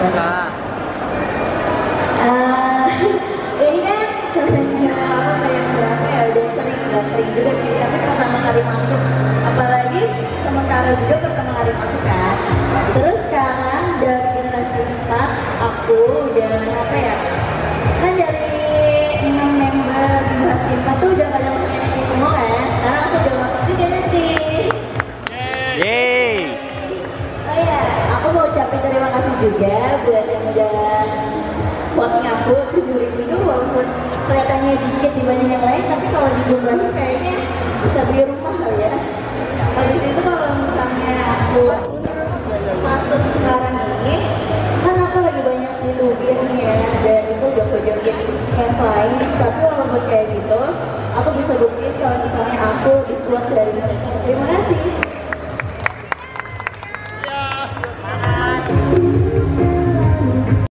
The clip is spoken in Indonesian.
Kak. Uh, ini kan sebenarnya apa kayak berapa ya udah sering nggak sering juga sih tapi pertama kali masuk apalagi sementara juga pertama kali masuk kan terus sekarang dari generasi 4 aku udah juga buat yang udah voting aku tujuh ribu itu walaupun kelihatannya dikit dibanding yang lain, tapi kalau dijumlahin kayaknya bisa beli rumah kali ya. Habis itu kalau misalnya aku masuk sekarang ini, kan aku lagi banyak ditubir ya, dan itu joget-joget yang lain, tapi walaupun kayak gitu, aku bisa buktiin kalau misalnya aku dikuat dari mereka. Terima kasih.